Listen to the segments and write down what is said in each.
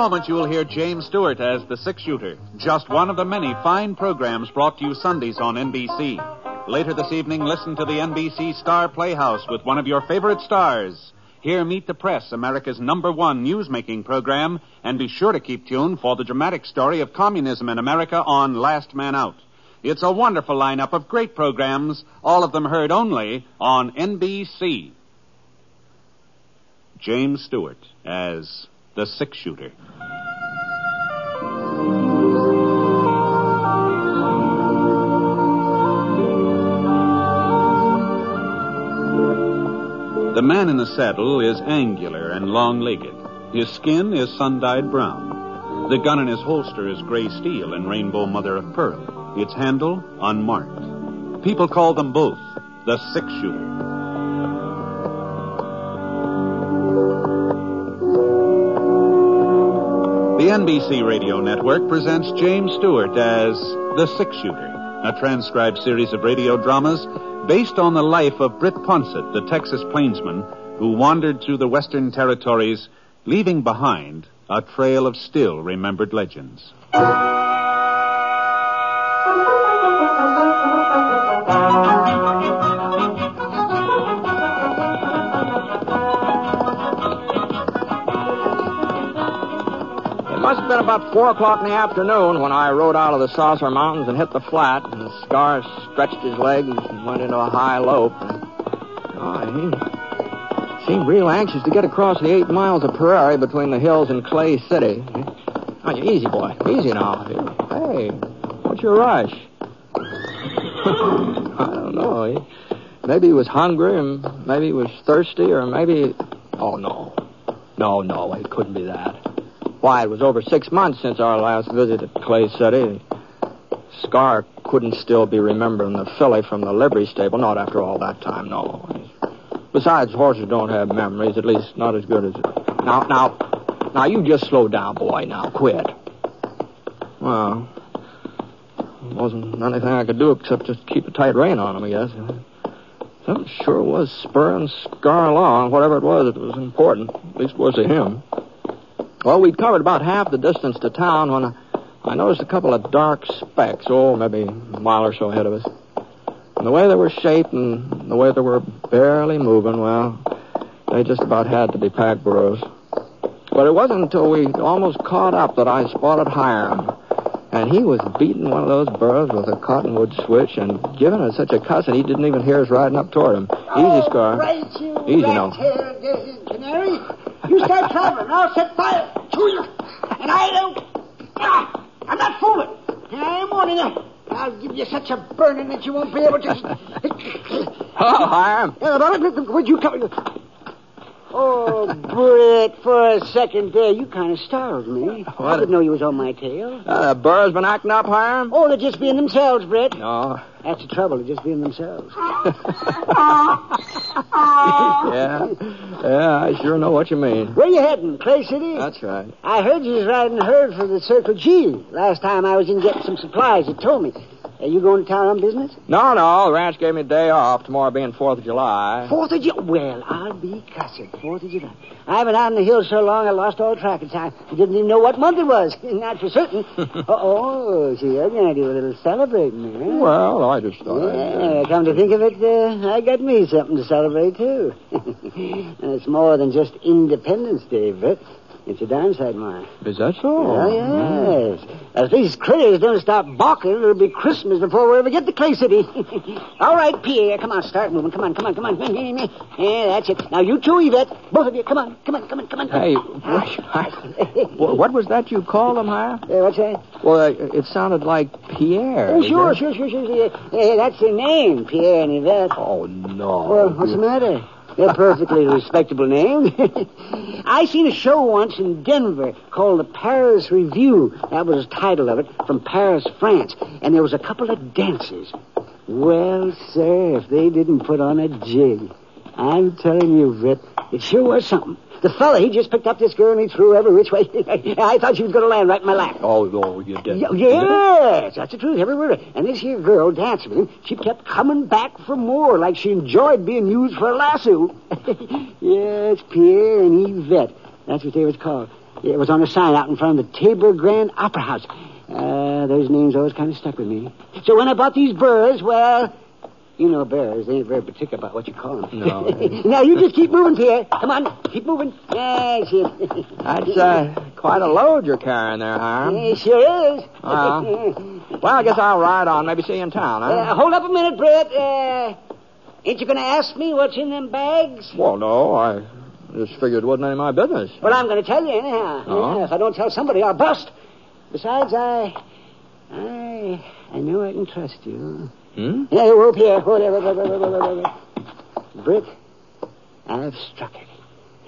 moment, you'll hear James Stewart as the six shooter, just one of the many fine programs brought to you Sundays on NBC. Later this evening, listen to the NBC Star Playhouse with one of your favorite stars. Here, Meet the Press, America's number one newsmaking program, and be sure to keep tuned for the dramatic story of communism in America on Last Man Out. It's a wonderful lineup of great programs, all of them heard only on NBC. James Stewart as the six shooter. The man in the saddle is angular and long legged. His skin is sun dyed brown. The gun in his holster is gray steel and rainbow mother of pearl. Its handle unmarked. People call them both the six shooter. The NBC Radio Network presents James Stewart as The Six Shooter, a transcribed series of radio dramas based on the life of Britt Ponset, the Texas plainsman who wandered through the western territories, leaving behind a trail of still remembered legends. About four o'clock in the afternoon when I rode out of the Saucer Mountains and hit the flat, and Scar stretched his legs and went into a high lope. And, oh, he seemed real anxious to get across the eight miles of prairie between the hills and Clay City. Oh, you easy, boy. Easy now. Hey, what's your rush? I don't know. He, maybe he was hungry, and maybe he was thirsty, or maybe... Oh, no. No, no, it couldn't be that. Why, it was over six months since our last visit at Clay City. Scar couldn't still be remembering the filly from the livery stable, not after all that time, no. Besides, horses don't have memories, at least not as good as... Now, now, now, you just slow down, boy, now, quit. Well, wasn't anything I could do except just keep a tight rein on him, I guess. Something sure was spurring Scar along. Whatever it was, it was important. At least was to him. Well, we'd covered about half the distance to town when I, noticed a couple of dark specks, oh, maybe a mile or so ahead of us. And the way they were shaped and the way they were barely moving, well, they just about had to be pack burros. But it wasn't until we almost caught up that I spotted Hiram. And he was beating one of those burros with a cottonwood switch and giving us such a cussing he didn't even hear us riding up toward him. Easy, oh, Scar. Right, you Easy rat-tailed canary. You start traveling, I'll set fire to you. And I don't... Ah, I'm not fooling. I'm warning you. I'll give you such a burning that you won't be able to... Oh, Hiram. Yeah, but Where'd you come... Oh, Britt, for a second there, you kind of startled me. I didn't know you was on my tail. Uh, the burros been acting up, Hiram? Oh, they're just being themselves, Britt. No. That's the trouble, they're just being themselves. yeah. Yeah, I sure know what you mean. Where you heading, Clay City? That's right. I heard you was riding herd for the Circle G. Last time I was in getting some supplies, you told me. Are you going to town on business? No, no, the ranch gave me a day off. Tomorrow being 4th of July. Fourth of July. Well, I'll be cussed. Fourth of July. I've been out in the hills so long I lost all track of time. I didn't even know what month it was. Not for certain. oh, so you're going to do a little celebrating, huh? Well, I just thought Yeah, come to think of it, uh, I got me something to celebrate, too. and it's more than just Independence Day, Britt. It's a downside, mine. Is that so? Oh, yes. If these critters don't stop barking, it'll be Christmas before we ever get to Clay City. All right, Pierre, come on, start moving. Come on, come on, come on. Yeah, that's it. Now, you two, Yvette, both of you, come on, come on, come on, come on. Hey, what, what was that you called him, Hiram? Yeah, what's that? Well, uh, it sounded like Pierre. Oh, sure, sure, sure, sure, sure. Yeah, that's their name, Pierre and Yvette. Oh, no. Well, what's the matter? They're perfectly respectable names. I seen a show once in Denver called the Paris Revue. That was the title of it, from Paris, France. And there was a couple of dancers. Well, sir, if they didn't put on a jig, I'm telling you, Britt, it sure was something. The fella, he just picked up this girl and he threw her every which way. I thought she was going to land right in my lap. Oh, oh, you did. Y- Yes, that's the truth, every word. And this here girl dancing with him, she kept coming back for more, like she enjoyed being used for a lasso. yes, Pierre and Yvette. That's what they was called. It was on a sign out in front of the Tabor Grand Opera House. Uh, those names always kind of stuck with me. So when I bought these burrs, well, you know bears. They ain't very particular about what you call them. No. now, you just keep moving, Pierre. Come on, keep moving. That's it. That's uh, quite a load you're carrying there, Hiram. Yeah, sure is. Well. Well, I guess I'll ride on. Maybe see you in town, huh? Uh, hold up a minute, Brett. Uh, ain't you going to ask me what's in them bags? Well, no, I just figured it wasn't any of my business. Well, I'm going to tell you anyhow. Oh? Yeah, if I don't tell somebody, I'll bust. Besides, I, I, I know I can trust you. Hmm? Yeah, whoop here. Whatever. Britt, I've struck it.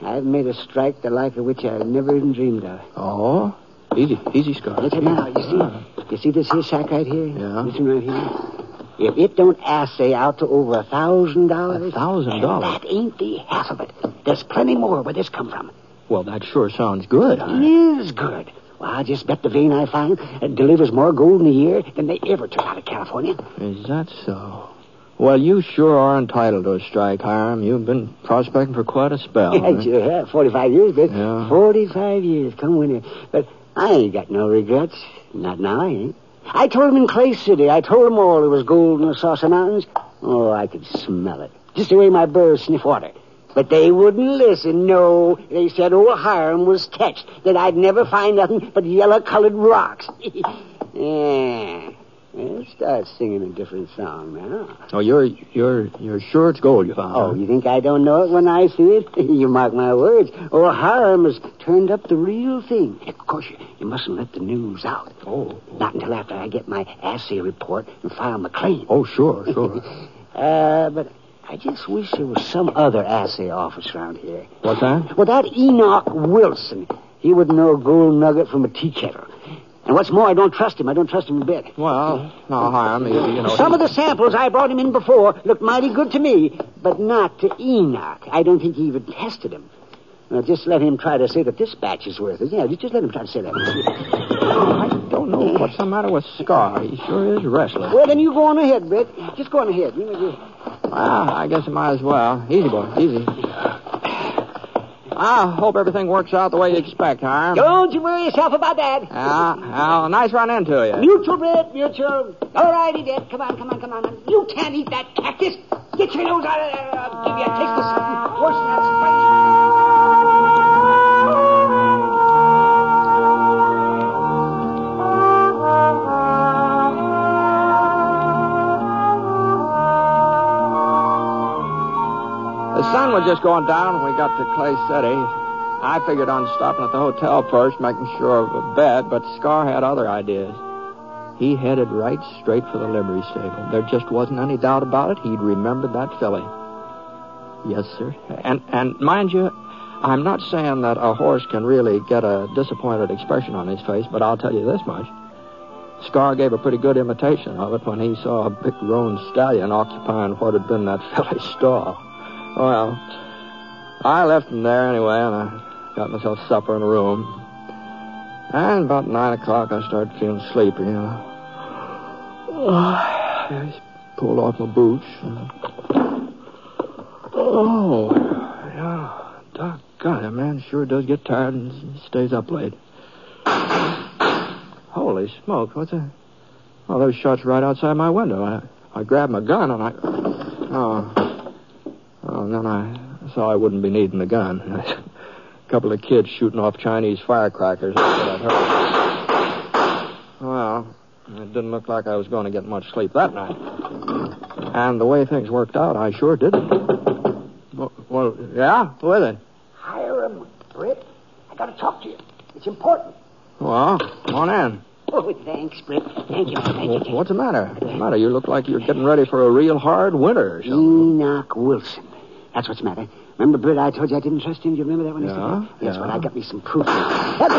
I've made a strike the like of which I never even dreamed of. Oh, easy, easy, Scar. Look at now. You see? You see this here sack right here? Yeah. This one right here? If it don't assay out to over a thousand dollars. A thousand dollars? That ain't the half of it. There's plenty more where this come from. Well, that sure sounds good. It Hiram. is good. Well, I just bet the vein I find it uh, delivers more gold in a year than they ever took out of California. Is that so? Well, you sure are entitled to a strike, Hiram. You've been prospecting for quite a spell. Yeah, huh? sure have. 45 years, but Yeah. 45 years, come winter. But I ain't got no regrets. Not now, I ain't. I told them in Clay City. I told them all there was gold in the Saucer Mountains. Oh, I could smell it. Just the way my birds sniff water. But they wouldn't listen, no. They said old Hiram was touched, that I'd never find nothing but yellow-colored rocks. yeah. Well, start singing a different song now. Oh, you're you're you're sure it's gold you found? Oh, you think I don't know it when I see it? you mark my words. Old Hiram has turned up the real thing. Of course, you, you mustn't let the news out. Oh, Not until after I get my assay report and file my claim. oh, sure, sure. Uh, but I just wish there was some other assay office around here. What's that? Well, that Enoch Wilson, he wouldn't know a gold nugget from a tea kettle. And what's more, I don't trust him. I don't trust him a bit. Well, now, Hiram, you, you know. Some of the samples I brought him in before looked mighty good to me, but not to Enoch. I don't think he even tested him. Now, just let him try to say that this batch is worth it. Yeah, just, just let him try to say that. I don't know what's the matter with Scar. He sure is restless. Well, then you go on ahead, Britt. Just go on ahead. You know, you- Well, I guess I might as well. Easy, boy, easy. I hope everything works out the way you expect, Hiram. Don't you worry yourself about that. Yeah, well, nice run into you. Mutual, Britt, mutual. All righty, Dick. Come on, come on, come on. You can't eat that cactus. Get your nose out of there. I'll give you a taste of something worse than that sun was just going down when we got to Clay City. I figured on stopping at the hotel first, making sure of a bed, but Scar had other ideas. He headed right straight for the livery stable. There just wasn't any doubt about it. He'd remembered that filly. Yes, sir. And and mind you, I'm not saying that a horse can really get a disappointed expression on his face, but I'll tell you this much. Scar gave a pretty good imitation of it when he saw a big roan stallion occupying what had been that filly's stall. Well, I left him there anyway, and I got myself supper in a room. And about nine o'clock, I started feeling sleepy, you know. I pulled off my boots. Oh, yeah. Doggone it, man. Sure does get tired and stays up late. Holy smoke, what's that? Oh, those shots right outside my window. I, I grabbed my gun and I. Oh. Oh, and then I saw I wouldn't be needing the gun. A couple of kids shooting off Chinese firecrackers. That's what I heard. Well, it didn't look like I was going to get much sleep that night. And the way things worked out, I sure didn't. Well, well yeah? Who is it? Hiram, Britt. I got to talk to you. It's important. Well, come on in. Oh, thanks, Britt. Thank you. Thank you. What's the matter? What's the matter? You look like you're getting ready for a real hard winter. Enoch Wilson. That's what's the matter. Remember, Britt, I told you I didn't trust him? Do you remember that when I Yeah, said that? Yes, yeah. well, I got me some proof. What's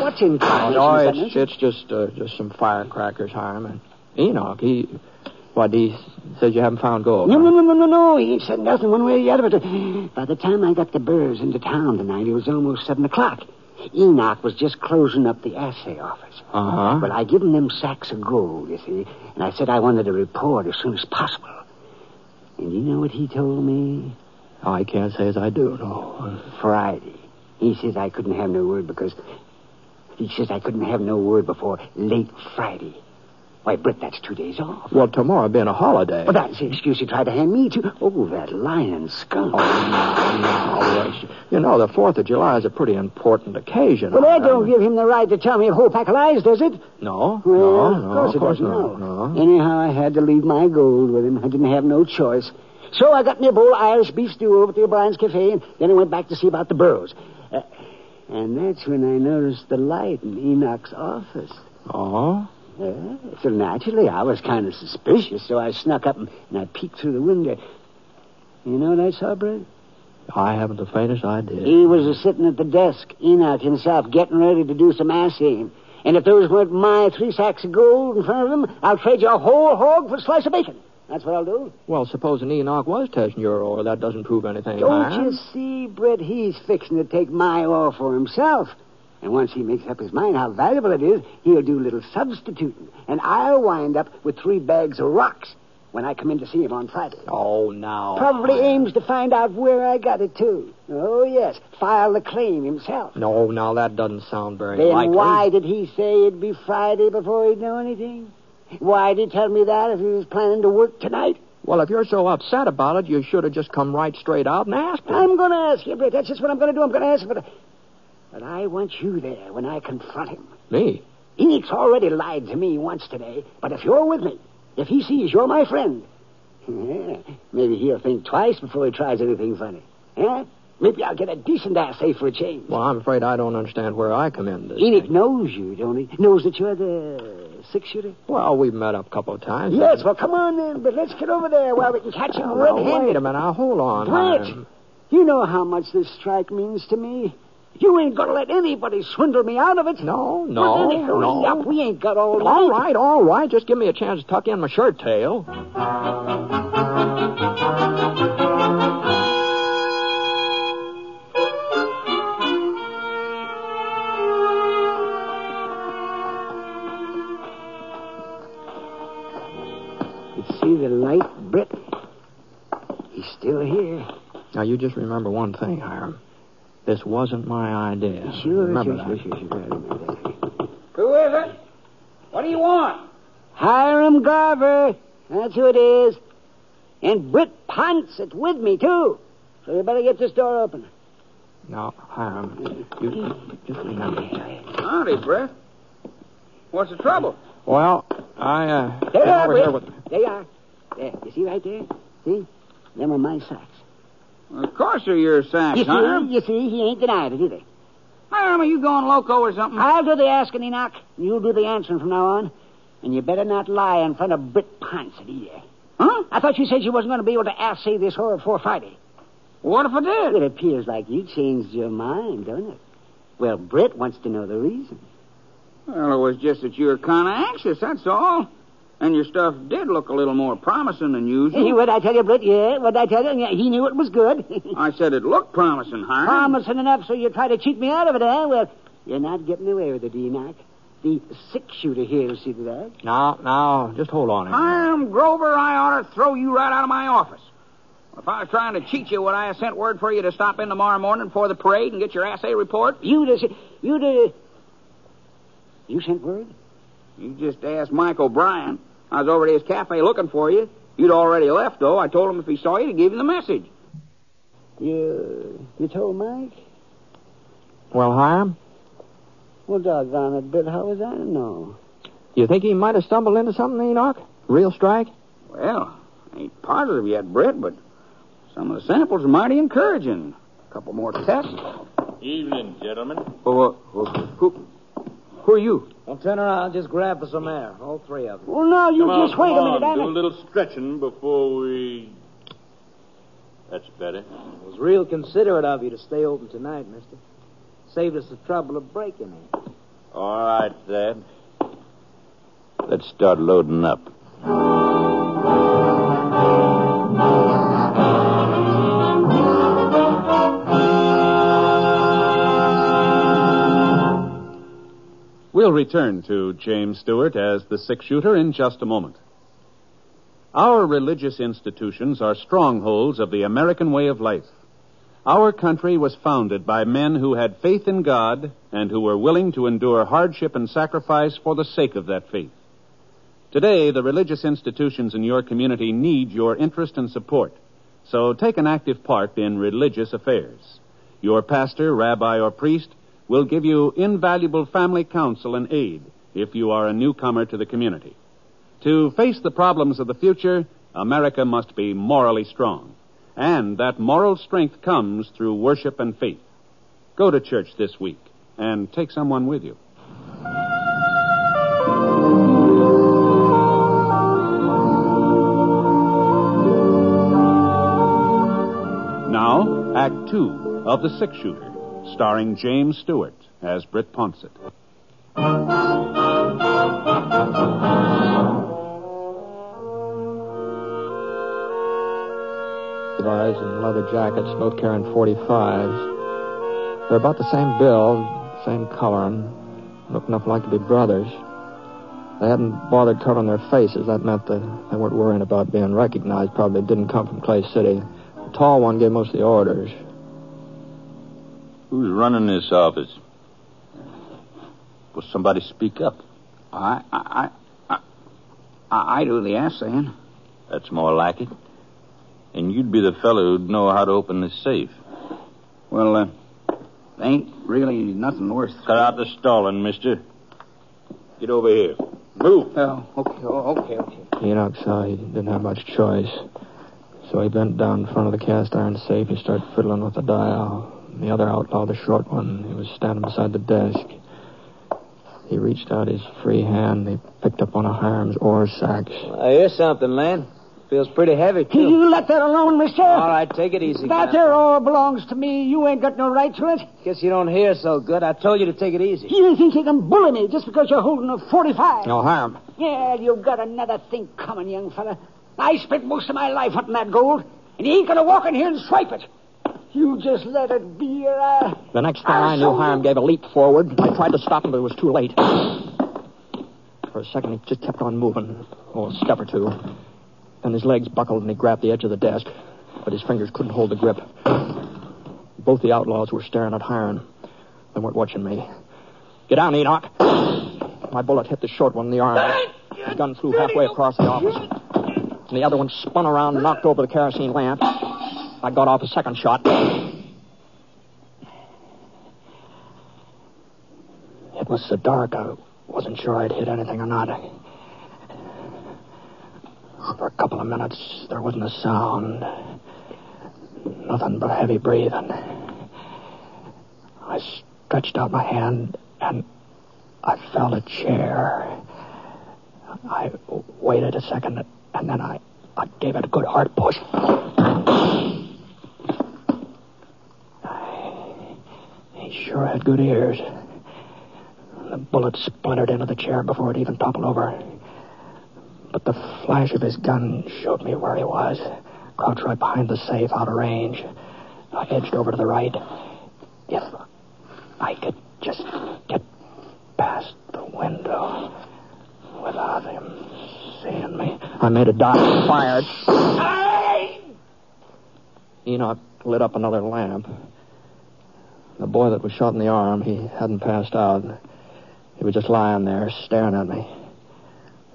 what's in Oh, no, it's, it's just uh, just some firecrackers, Hiram. And Enoch, he, what, he says you haven't found gold. No, huh? no, no, no, no, no. He ain't said nothing one way or the other. But uh, by the time I got the Burrs into town tonight, it was almost seven o'clock. Enoch was just closing up the assay office. Uh-huh. Well, I give him them sacks of gold, you see, and I said I wanted a report as soon as possible. And you know what he told me? I can't say as I do, no. Friday. He says I couldn't have no word because. He says I couldn't have no word before late Friday. Why, Britt, that's two days off. Well, tomorrow being a holiday. Well, that's the excuse he tried to hand me to. Oh, that lion skunk. Oh, you know, the 4th of July is a pretty important occasion. Well, that don't give him the right to tell me a whole pack of lies, does it? No, Well, no, no, of course, it doesn't, not. no. No. Anyhow, I had to leave my gold with him. I didn't have no choice. So I got me a bowl of Irish beef stew over at the O'Brien's Cafe, and then I went back to see about the burros. Uh, and that's when I noticed the light in Enoch's office. Oh? Yeah, so naturally, I was kind of suspicious, so I snuck up and, and I peeked through the window. You know what I saw, Brett? I haven't the faintest idea. He was a sitting at the desk, Enoch himself, getting ready to do some assaying. And if those weren't my three sacks of gold in front of him, I'll trade you a whole hog for a slice of bacon. That's what I'll do. Well, supposing Enoch was testing your ore, that doesn't prove anything. Don't you see, Brett? He's fixing to take my ore for himself. And once he makes up his mind how valuable it is, he'll do a little substituting. And I'll wind up with three bags of rocks when I come in to see him on Friday. Oh, now. Probably aims to find out where I got it, too. Oh, yes. File the claim himself. No, now that doesn't sound very Then likely. why did he say it'd be Friday before he'd know anything? Why did he tell me that if he was planning to work tonight? Well, if you're so upset about it, you should have just come right straight out and asked him. I'm going to ask him, Britt. That's just what I'm going to do. I'm going to ask him. But, but I want you there when I confront him. Me? Enoch's already lied to me once today. But if you're with me, if he sees you're my friend, maybe he'll think twice before he tries anything funny. Huh? Maybe I'll get a decent assay for a change. Well, I'm afraid I don't understand where I come in. This Enoch thing. knows you, don't he? Knows that you're the six-shooter? Well, we've met up a couple of times. Yes, well, come on then. But let's get over there while we can catch him Now, red-handed. wait a minute. Now, hold on. Brett, you know how much this strike means to me. You ain't gonna let anybody swindle me out of it. No, Well, no, then hurry no. up. We ain't got all All night. right, all right. Just give me a chance to tuck in my shirt tail. See the light, Britt? He's still here. Now, you just remember one thing, Hiram. This wasn't my idea. Sure, remember sure, that. sure, sure, sure. I remember that. Who is it? What do you want? Hiram Garver. That's who it is. And Britt Ponset is with me, too. So you better get this door open. Now, Hiram, you, you just remember. Howdy, Brett. What's the trouble? Well, I, uh, There you are, over here with... There you are. There. You see right there? See? Them are my sacks. Of course they're your sacks, You see? You see? He ain't denied it either. Hiram, are you going loco or something? I'll do the asking, Enoch. and You'll do the answering from now on. And you better not lie in front of Britt Ponset either. Huh? I thought you said you wasn't going to be able to assay this horror before Friday. What if I did? It appears like you changed your mind, don't it? Well, Britt wants to know the reason. Well, it was just that you were kind of anxious, that's all. And your stuff did look a little more promising than Hey, usual. what'd I tell you, Britt? Yeah, what'd I tell you? Yeah, he knew it was good. I said it looked promising, Hiram. Promising enough so you try to cheat me out of it, eh? Well, you're not getting away with it, Enoch. The six-shooter here will see to that. Now, now, just hold on here. Hiram Grover, I ought to throw you right out of my office. If I was trying to cheat you, would I have sent word for you to stop in tomorrow morning before the parade and get your assay report? You just... You just... You sent word? You just asked Mike O'Brien. I was over at his cafe looking for you. You'd already left, though. I told him if he saw you to give him the message. You... You told Mike? Well, Hiram, Well, doggone it, Britt, how was I to know? you think he might have stumbled into something, Enoch? Real strike? Well, ain't positive yet, Britt, but some of the samples are mighty encouraging. A couple more tests. Evening, gentlemen. Who, who, who, who are you? Don't turn around. Just grab for some air. All three of them. Well, now, you Come on, just wait come a minute. on. Do a little stretching before we. That's better. It was real considerate of you to stay open tonight, mister. Saved us the trouble of breaking it. All right, Thad. Let's start loading up. We'll return to James Stewart as the six shooter in just a moment. Our religious institutions are strongholds of the American way of life. Our country was founded by men who had faith in God and who were willing to endure hardship and sacrifice for the sake of that faith. Today, the religious institutions in your community need your interest and support. So take an active part in religious affairs. Your pastor, rabbi, or priest will give you invaluable family counsel and aid if you are a newcomer to the community. To face the problems of the future, America must be morally strong. And that moral strength comes through worship and faith. Go to church this week and take someone with you. Now, Act Two of The Six Shooter, starring James Stewart as Britt Ponset. Guys in leather jackets, both carrying 45s. They're about the same build, same color, and look enough like to be brothers. They hadn't bothered covering their faces. That meant that they weren't worrying about being recognized. Probably didn't come from Clay City. The tall one gave most of the orders. Who's running this office? Will somebody speak up? I, I, I, I, I do the assaying. That's more like it. And you'd be the fellow who'd know how to open this safe. Well, uh, ain't really nothing worth. Cut out the stalling, mister. Get over here. Move. Oh, okay, oh, okay, okay. Enoch saw he didn't have much choice. So he bent down in front of the cast iron safe. and started fiddling with the dial. The other outlaw, the short one, he was standing beside the desk. He reached out his free hand. He picked up one of Hiram's ore sacks. I hear something, Len. Feels pretty heavy, too. You let that alone, mister. All right, take it easy. That there ore belongs to me. You ain't got no right to it. Guess you don't hear so good. I told you to take it easy. You think you can bully me just because you're holding a 45? No, harm. Yeah, you've got another thing coming, young fella. I spent most of my life hunting that gold, and you ain't gonna walk in here and swipe it. You just let it be, or I... The next thing I knew, Hiram gave a leap forward. I tried to stop him, but it was too late. For a second, he just kept on moving. Oh, a step or two. Then his legs buckled and he grabbed the edge of the desk, but his fingers couldn't hold the grip. Both the outlaws were staring at Hiram. They weren't watching me. Get down, Enoch. My bullet hit the short one in the arm. The gun flew halfway across the office. And the other one spun around and knocked over the kerosene lamp. I got off a second shot. It was so dark, I wasn't sure I'd hit anything or not. For a couple of minutes, there wasn't a sound. Nothing but heavy breathing. I stretched out my hand and I felt a chair. I waited a second and then I, I gave it a good hard push. Sure had good ears. The bullet splintered into the chair before it even toppled over. But the flash of his gun showed me where he was. Crouched right behind the safe, out of range. I edged over to the right. If I could just get past the window without him seeing me. I made a dive and fired. Enoch lit up another lamp. The boy that was shot in the arm, he hadn't passed out. He was just lying there, staring at me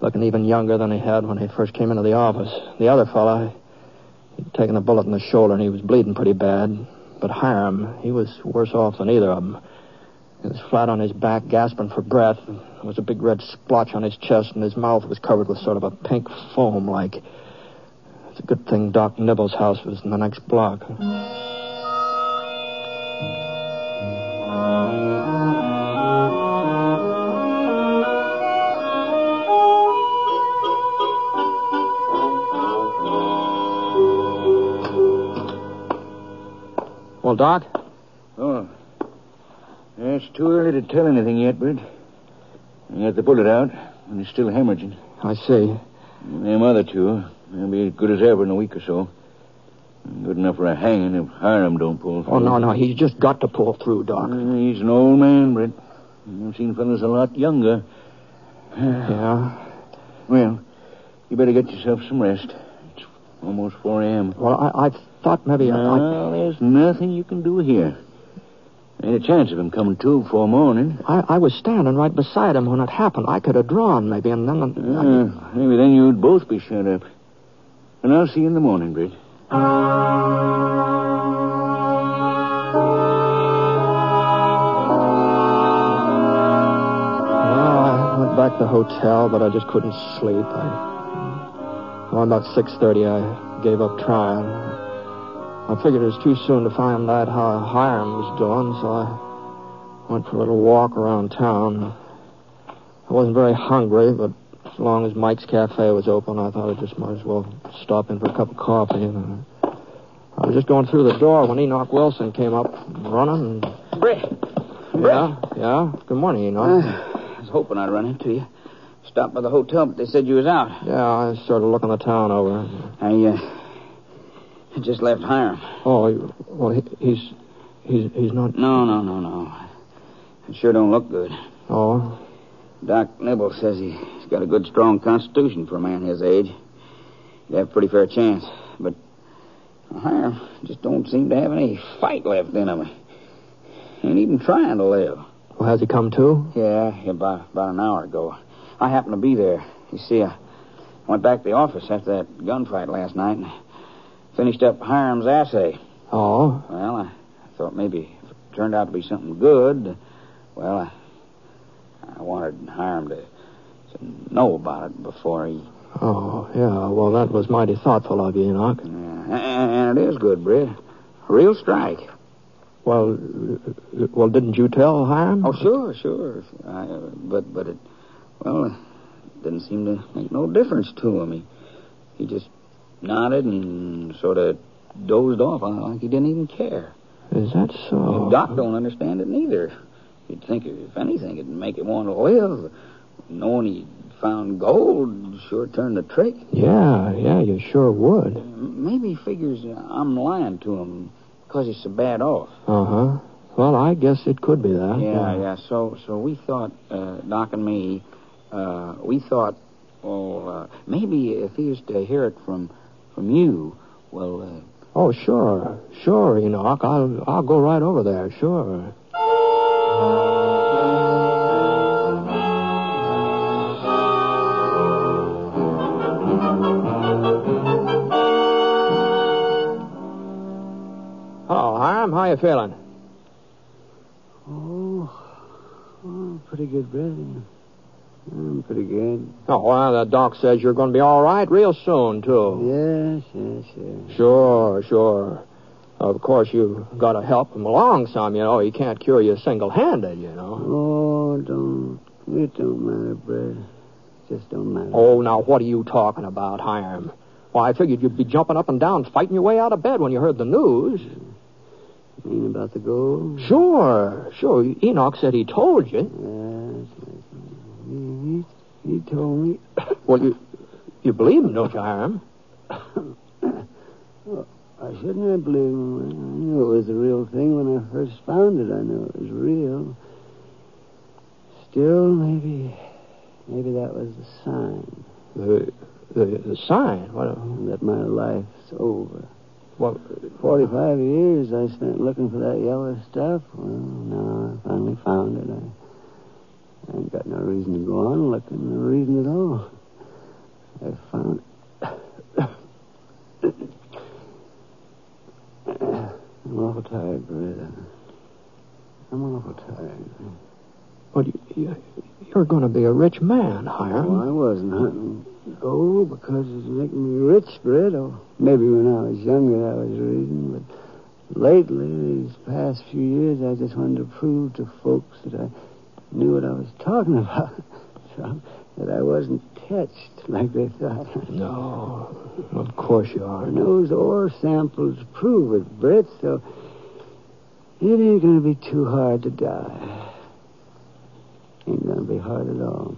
looking even younger than he had when he first came into the office. The other fellow, he'd taken a bullet in the shoulder and he was bleeding pretty bad. But Hiram, he was worse off than either of them. He was flat on his back, gasping for breath. There was a big red splotch on his chest, and his mouth was covered with sort of a pink foam like. It's a good thing Doc Nibble's house was in the next block. Well, Doc, Oh. It's too early to tell anything yet, Bert. I got the bullet out, and it's still hemorrhaging. I see. And them other two, they'll be as good as ever in a week or so. Good enough for a hanging if Hiram don't pull through. Oh, no, no. He's just got to pull through, Doc. He's an old man, Brett. I've seen fellas a lot younger. Yeah. Well, you better get yourself some rest. It's almost 4 a.m. Well, I, I thought maybe I... Well, there's nothing you can do here. Ain't a chance of him coming to before morning. I, I was standing right beside him when it happened. I could have drawn, maybe, and then... Uh, maybe then you'd both be shut up. And I'll see you in the morning, Britt. Well, I went back to the hotel, but I just couldn't sleep. I, well, about 6.30, I gave up trying. I figured it was too soon to find out how Hiram was doing, so I went for a little walk around town. I wasn't very hungry, but as long as Mike's Cafe was open, I thought I just might as well stop in for a cup of coffee. And I was just going through the door when Enoch Wilson came up running. And, yeah, yeah. Good morning, Enoch. I was hoping I'd run into you. Stopped by the hotel, but they said you was out. Yeah, I was sort of looking the town over. I, uh, I just left Hiram. Oh, he- well, he, he's he's he's not. No, no, no, no. It sure don't look good. Oh, Doc Nibble says he- he's got a good, strong constitution for a man his age. He'd have a pretty fair chance. But Hiram just don't seem to have any fight left in him. Ain't even trying to live. well, has he come to? Yeah, yeah, about, about an hour ago. I happened to be there. You see, I went back to the office after that gunfight last night and finished up Hiram's assay. Oh, Well, I thought maybe if it turned out to be something good, well, I, I wanted Hiram to, to know about it before he. oh, yeah. Well, that was mighty thoughtful of you, Enoch. Yeah, and, and it is good, Britt. A real strike. Well, well, didn't you tell Hiram? Oh, sure, sure. I, uh, but but it, well, it didn't seem to make no difference to him. He, he just nodded and sort of dozed off uh, like he didn't even care. Is that so? And Doc don't understand it neither. You'd think, if anything, it'd make him want to live. Knowing he'd found gold sure turned the trick. Yeah, yeah, you sure would. Maybe he figures I'm lying to him because he's so bad off. Uh huh. Well, I guess it could be that. Yeah, yeah. So, so we thought, uh, Doc and me, uh, we thought, well, uh, maybe if he was to hear it from, from you, well, uh, Oh, sure, sure, Enoch. I'll I'll go right over there. Sure. Hello, Hiram. How you feeling? Oh, oh, pretty good, Brett. I'm pretty good. Oh, well, the doc says you're going to be all right real soon, too. Yes, yes, yes. Sure, sure. Of course, you've got to help him along some, you know. He can't cure you single-handed, you know. Oh, don't. It don't matter, Brett. Just don't matter. Oh, now, what are you talking about, Hiram? Why, I figured you'd be jumping up and down, fighting your way out of bed when you heard the news. You mean about the gold? Sure, sure. Enoch said he told you. Yes, yes. He, he, he told me. Well, you you believe him, don't you, Hiram? I shouldn't have believed him. I knew it was the real thing when I first found it. I knew it was real. Still, maybe, maybe that was the sign The the, the sign. What? that my life's over. What? Forty-five years I spent looking for that yellow stuff. Well, now I finally found it. I, I ain't got no reason to go on looking. No reason at all. I found. I'm awful tired, Brett. I'm awful tired. Well, you, you, you're going to be a rich man, Hiram. Well, I wasn't hunting gold oh, because it's making me rich, Brett. Or oh, maybe when I was younger that was the reason. But lately, these past few years, I just wanted to prove to folks that I knew what I was talking about. so, that I wasn't touched like they thought. No, of course you are. Those ore samples prove it, Brett, so it ain't going to be too hard to die. Ain't going to be hard at all.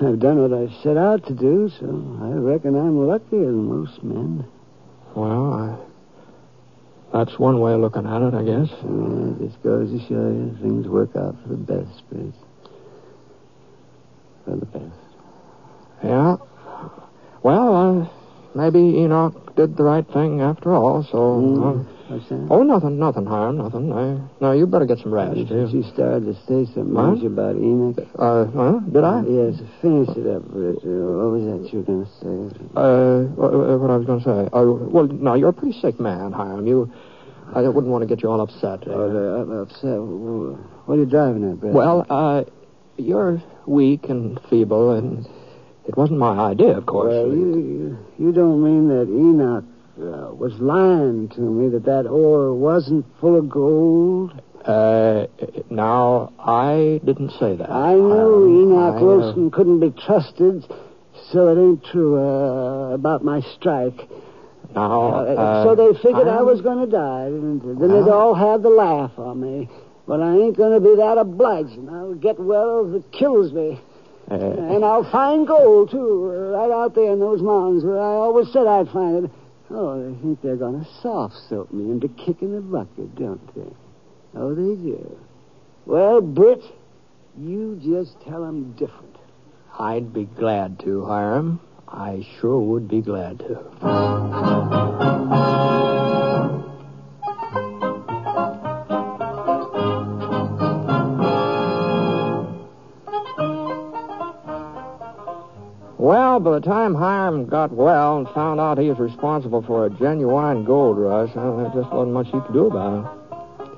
I've done what I set out to do, so I reckon I'm luckier than most men. Well, I, that's one way of looking at it, I guess. Yeah, it goes to show you things work out for the best, Brett. For the best. Yeah. Well, uh, maybe Enoch did the right thing after all, so. Mm. uh, Oh, nothing, nothing, Hiram, nothing. I, no, you better get some rest. She, You- she started to say something else about Enoch. Uh, huh? Did I? Yes, finish it up, Richard. What was that you were going to say? Uh, what, what I was going to say. Uh, well, now, you're a pretty sick man, Hiram. You, I wouldn't want to get you all upset. Uh, Oh, they're upset. What are you driving at, Brett? well, uh, you're weak and feeble, and it wasn't my idea, of course. Well, you, you, you don't mean that Enoch uh, was lying to me that that ore wasn't full of gold? Uh, now, I didn't say that. I know Hiram. Enoch I, uh, Wilson couldn't be trusted, so it ain't true uh, about my strike. now, Uh, uh, so they figured I Hiram? was going to die, didn't they? Then they'd all have the laugh on me. But I ain't going to be that obliging. I'll get well if it kills me. Uh, And I'll find gold, too, uh, right out there in those mountains where I always said I'd find it. Oh, they think they're going to soft soap me into kicking the bucket, don't they? Oh, they do. Well, Britt, you just tell 'em different. I'd be glad to, Hiram. I sure would be glad to. By the time Hiram got well and found out he was responsible for a genuine gold rush, well, there just wasn't much he could do about it.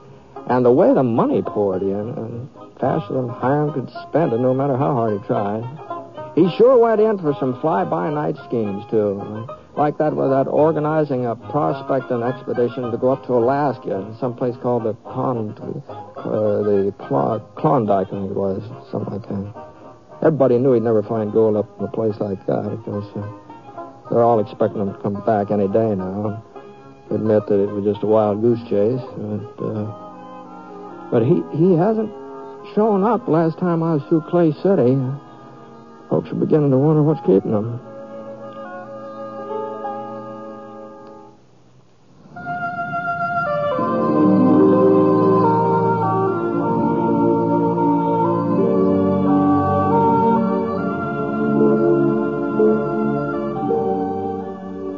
And the way the money poured in, uh, faster than Hiram could spend it, no matter how hard he tried. He sure went in for some fly-by-night schemes, too. Like that with that organizing a prospecting expedition to go up to Alaska, someplace called the Con, uh, the Klondike, I think it was, something like that. Everybody knew he'd never find gold up in a place like that because uh, they're all expecting him to come back any day now. Admit that it was just a wild goose chase, but uh, but he he hasn't shown up. Last time I was through Clay City, folks are beginning to wonder what's keeping him.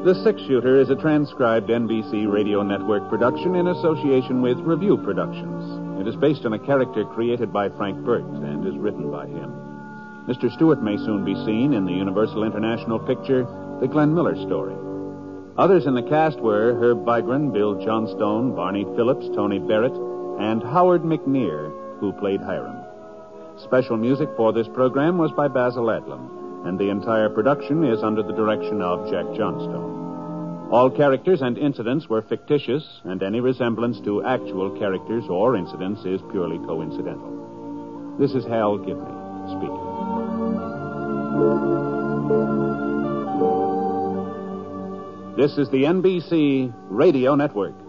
The Six Shooter is a transcribed NBC Radio Network production in association with Revue Productions. It is based on a character created by Frank Burt and is written by him. Mr. Stewart may soon be seen in the Universal International picture, The Glenn Miller Story. Others in the cast were Herb Vigran, Bill Johnstone, Barney Phillips, Tony Barrett, and Howard McNear, who played Hiram. Special music for this program was by Basil Adlam, and the entire production is under the direction of Jack Johnstone. All characters and incidents were fictitious, and any resemblance to actual characters or incidents is purely coincidental. This is Hal Gibney speaking. This is the NBC Radio Network.